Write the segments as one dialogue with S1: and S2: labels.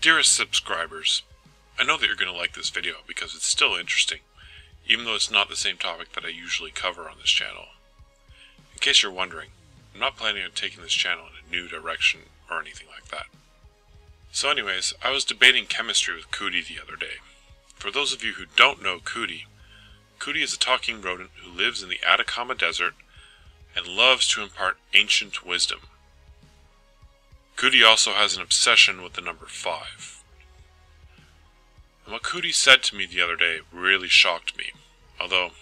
S1: Dearest subscribers, I know that you're going to like this video because it's still interesting, even though it's not the same topic that I usually cover on this channel. In case you're wondering, I'm not planning on taking this channel in a new direction or anything like that. So anyways, I was debating chemistry with Cootie the other day. For those of you who don't know Cootie, Cootie is a talking rodent who lives in the Atacama Desert and loves to impart ancient wisdom. Cootie also has an obsession with the number 5. And what Cootie said to me the other day really shocked me, although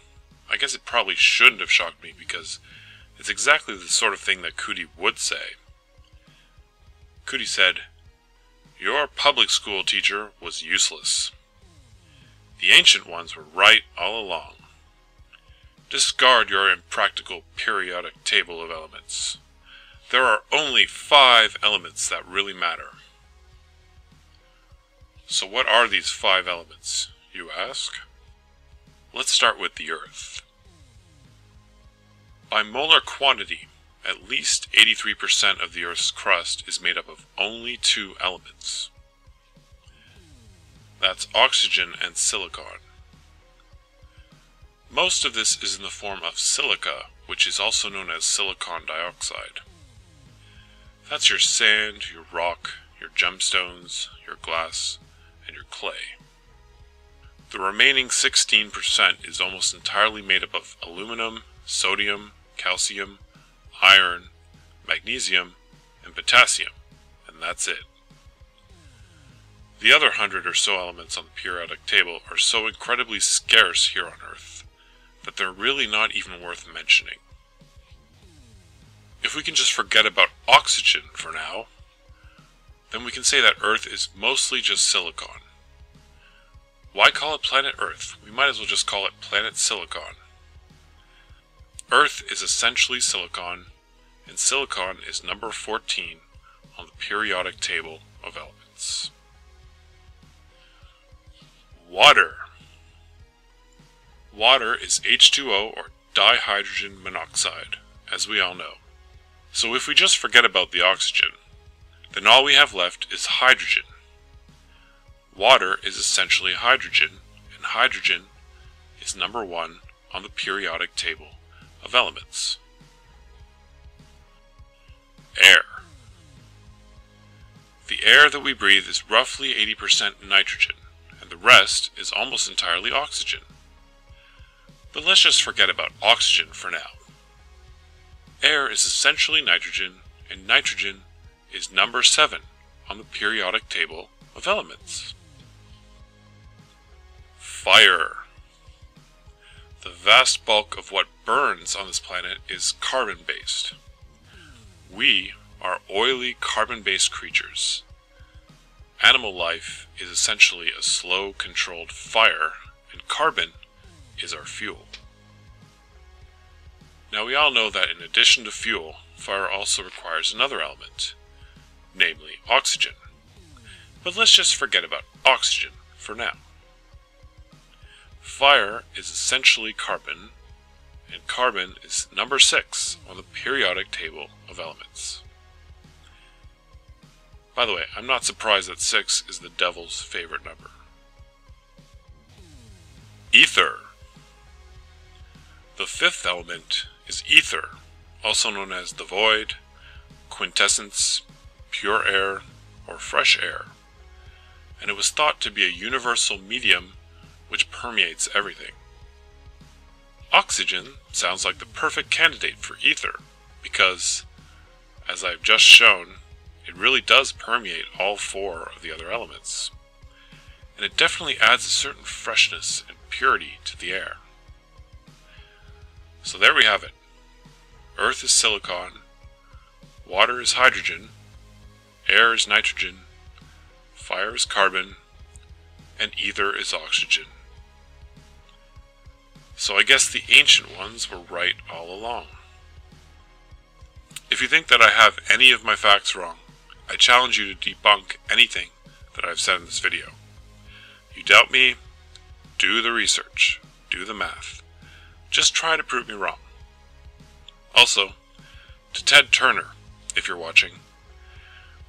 S1: I guess it probably shouldn't have shocked me because it's exactly the sort of thing that Cootie would say. Cootie said, Your public school teacher was useless. The ancient ones were right all along. Discard your impractical periodic table of elements. There are only five elements that really matter. So what are these five elements, you ask? Let's start with the Earth. By molar quantity, at least 83% of the Earth's crust is made up of only two elements. That's oxygen and silicon. Most of this is in the form of silica, which is also known as silicon dioxide. That's your sand, your rock, your gemstones, your glass, and your clay. The remaining 16% is almost entirely made up of aluminum, sodium, calcium, iron, magnesium, and potassium, and that's it. The other hundred or so elements on the periodic table are so incredibly scarce here on Earth that they're really not even worth mentioning. If we can just forget about oxygen for now, then we can say that Earth is mostly just silicon. Why call it planet Earth? We might as well just call it planet silicon. Earth is essentially silicon, and silicon is number 14 on the periodic table of elements. Water. Water is H2O or dihydrogen monoxide, as we all know. So if we just forget about the oxygen, then all we have left is hydrogen. Water is essentially hydrogen, and hydrogen is number one on the periodic table of elements. Air. The air that we breathe is roughly 80% nitrogen, and the rest is almost entirely oxygen. But let's just forget about oxygen for now. Air is essentially nitrogen, and nitrogen is number 7 on the periodic table of elements. Fire. The vast bulk of what burns on this planet is carbon based. We are oily carbon based creatures. Animal life is essentially a slow controlled fire, and carbon is our fuel. Now we all know that in addition to fuel, fire also requires another element, namely oxygen. But let's just forget about oxygen for now. Fire is essentially carbon, and carbon is number 6 on the periodic table of elements. By the way, I'm not surprised that 6 is the devil's favorite number. Ether. The fifth element is ether, also known as the void, quintessence, pure air, or fresh air, and it was thought to be a universal medium which permeates everything. Oxygen sounds like the perfect candidate for ether because, as I've just shown, it really does permeate all four of the other elements. And it definitely adds a certain freshness and purity to the air. So there we have it. Earth is silicon, water is hydrogen, air is nitrogen, fire is carbon, and ether is oxygen. So I guess the ancient ones were right all along. If you think that I have any of my facts wrong, I challenge you to debunk anything that I've said in this video. You doubt me? Do the research. Do the math. Just try to prove me wrong. Also, to Ted Turner, if you're watching,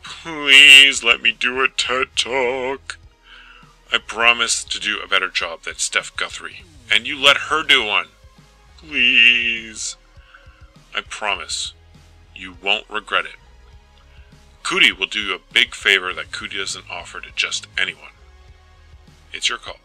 S1: Please let me do a TED Talk. I promise to do a better job than Steph Guthrie. And you let her do one. Please. I promise. You won't regret it. Cootie will do you a big favor that Cootie doesn't offer to just anyone. It's your call.